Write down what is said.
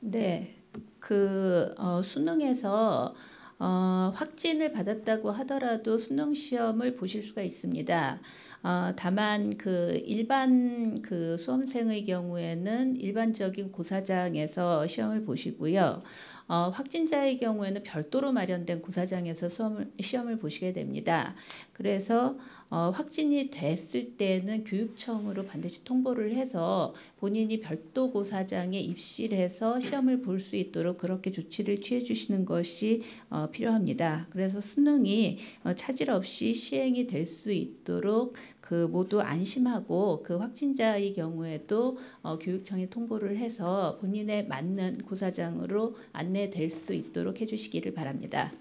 네, 그 어, 수능에서 어, 확진을 받았다고 하더라도 수능 시험을 보실 수가 있습니다. 어, 다만 그 일반 그 수험생의 경우에는 일반적인 고사장에서 시험을 보시고요. 어, 확진자의 경우에는 별도로 마련된 고사장에서 수험을, 시험을 보시게 됩니다. 그래서 어, 확진이 됐을 때는 교육청으로 반드시 통보를 해서 본인이 별도 고사장에 입시를 해서 시험을 볼 수 있도록 그렇게 조치를 취해 주시는 것이 어, 필요합니다. 그래서 수능이 어, 차질 없이 시행이 될 수 있도록 그 모두 안심하고 그 확진자의 경우에도 어, 교육청에 통보를 해서 본인에 맞는 고사장으로 안내될 수 있도록 해주시기를 바랍니다.